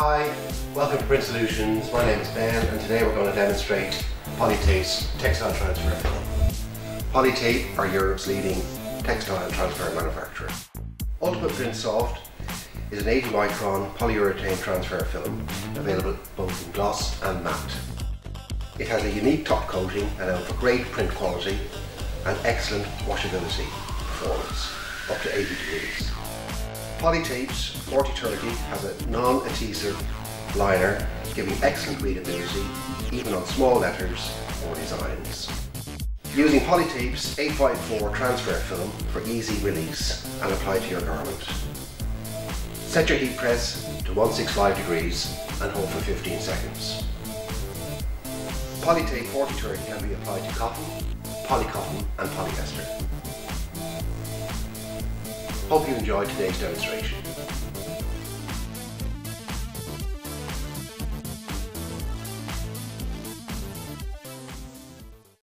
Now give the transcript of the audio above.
Hi, welcome to Print Solutions. My name is Ben and today we're going to demonstrate Poli-Tape's textile transfer film. Poli-Tape are Europe's leading textile transfer manufacturer. Ultimate Print Soft is an 80 micron polyurethane transfer film available both in gloss and matte. It has a unique top coating allowing for great print quality and excellent washability performance up to 80 degrees. Poli-Tape's 4030 has a non-adhesive liner giving excellent readability even on small letters or designs. Using Poli-Tape's 854 transfer film for easy release and apply to your garment. Set your heat press to 165 degrees and hold for 15 seconds. Poli-Tape 4030 can be applied to cotton, polycotton and polyester. Hope you enjoyed today's demonstration.